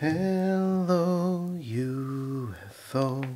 Hello, UFO.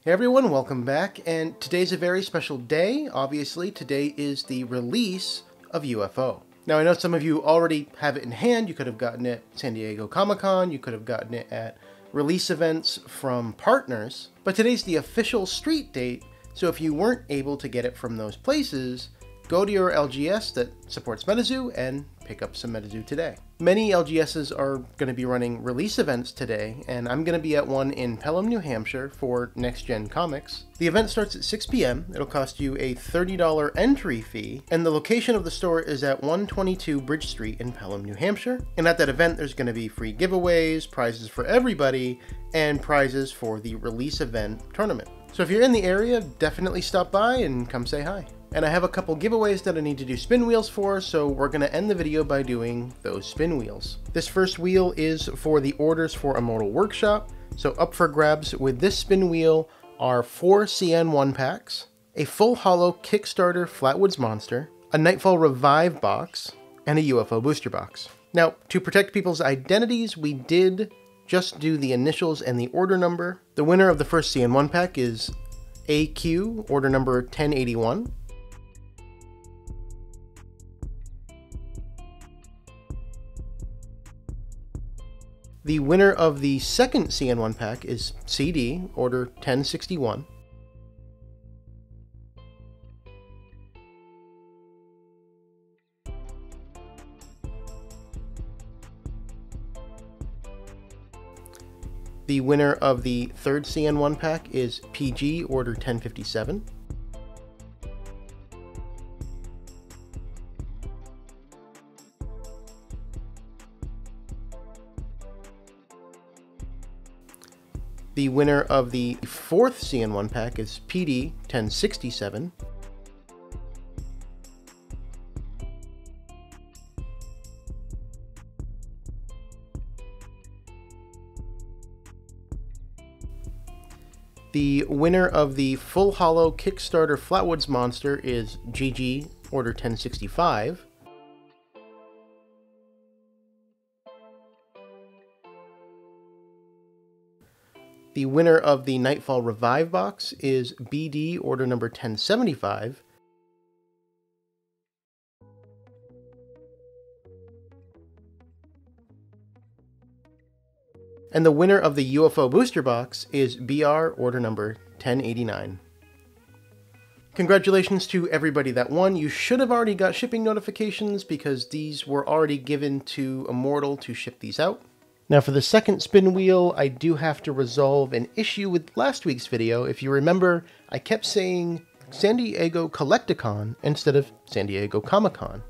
Hey everyone, welcome back. And today's a very special day. Obviously, today is the release of UFO. Now, I know some of you already have it in hand. You could have gotten it San Diego Comic Con, you could have gotten it at release events from partners, but today's the official street date. So if you weren't able to get it from those places, go to your LGS that supports MetaZoo and pick up some MetaZoo today. Many LGSs are going to be running release events today, and I'm going to be at one in Pelham, New Hampshire for Next Gen Comics. The event starts at 6 p.m. It'll cost you a $30 entry fee, and the location of the store is at 122 Bridge Street in Pelham, New Hampshire. And at that event, there's going to be free giveaways, prizes for everybody, and prizes for the release event tournament. So if you're in the area, definitely stop by and come say hi. And I have a couple giveaways that I need to do spin wheels for, so we're going to end the video by doing those spin wheels. This first wheel is for the orders for Immortal Workshop, so up for grabs with this spin wheel are four CN1 packs, a full holo Kickstarter Flatwoods Monster, a Nightfall Revive box, and a UFO booster box. Now, to protect people's identities, we did just do the initials and the order number. The winner of the first CN1 pack is AQ, order number 1081. The winner of the second CN1 pack is CD, order 1061. The winner of the third CN1 pack is PG, order 1057. The winner of the fourth CN1 pack is PD 1067. The winner of the Full Holo Kickstarter Flatwoods Monster is GG Order 1065. The winner of the Nightfall Revive box is BD Order number 1075. And the winner of the UFO booster box is BR Order number 1089. Congratulations to everybody that won. You should have already got shipping notifications because these were already given to Immortal to ship these out. Now for the second spin wheel, I do have to resolve an issue with last week's video. If you remember, I kept saying San Diego Collecticon instead of San Diego Comic Con.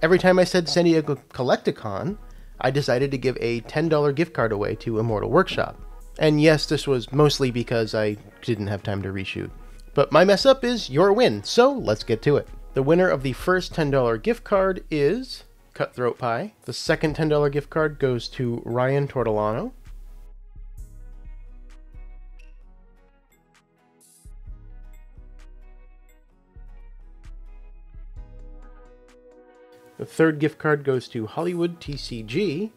Every time I said San Diego Collecticon, I decided to give a $10 gift card away to Immortal Workshop. And yes, this was mostly because I didn't have time to reshoot. But my mess up is your win, so let's get to it. The winner of the first $10 gift card is Cutthroat Pie. The second $10 gift card goes to Ryan Tortolano. The third gift card goes to Hollywood TCG.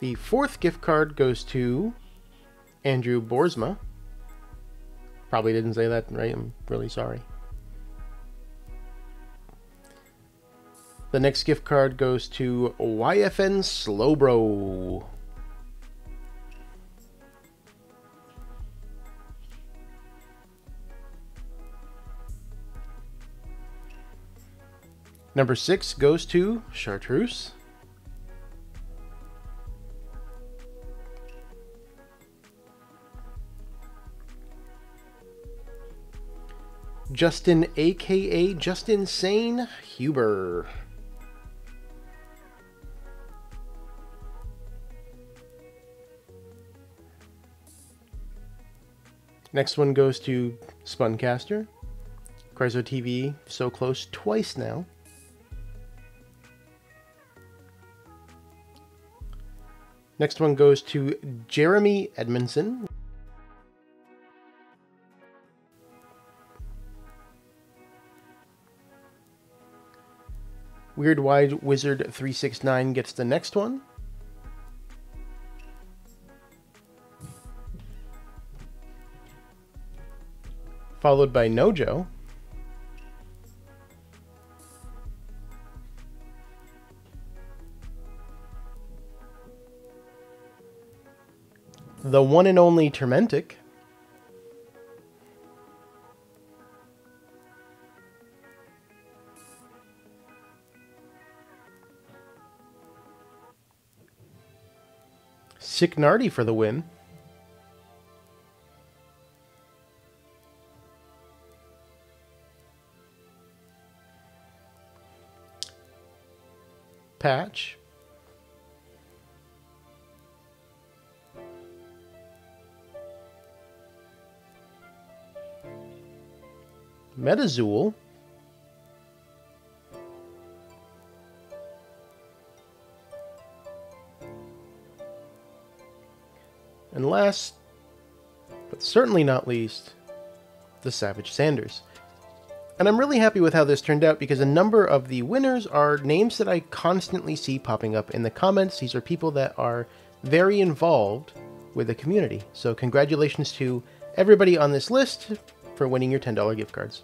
The fourth gift card goes to Andrew Borsma. Probably didn't say that right. I'm really sorry. The next gift card goes to YFN Slowbro. Number six goes to Chartreuse. Justin, aka Justin Sane Huber. Next one goes to Spuncaster. Chrysler TV, so close twice now. Next one goes to Jeremy Edmondson. Weird Wide Wizard 369 gets the next one. Followed by Nojo. The one and only Tormentic. Sicknarty for the win. Patch. Metazool. And last, but certainly not least, the Savage Sanders. And I'm really happy with how this turned out because a number of the winners are names that I constantly see popping up in the comments. These are people that are very involved with the community. So congratulations to everybody on this list for winning your $10 gift cards.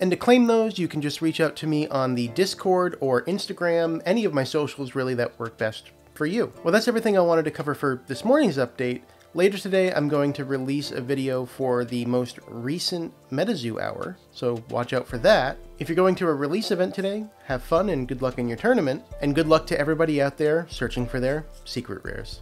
And to claim those, you can just reach out to me on the Discord or Instagram, any of my socials really that work best for you. Well, that's everything I wanted to cover for this morning's update. Later today, I'm going to release a video for the most recent MetaZoo Hour, so watch out for that. If you're going to a release event today, have fun and good luck in your tournament, and good luck to everybody out there searching for their secret rares.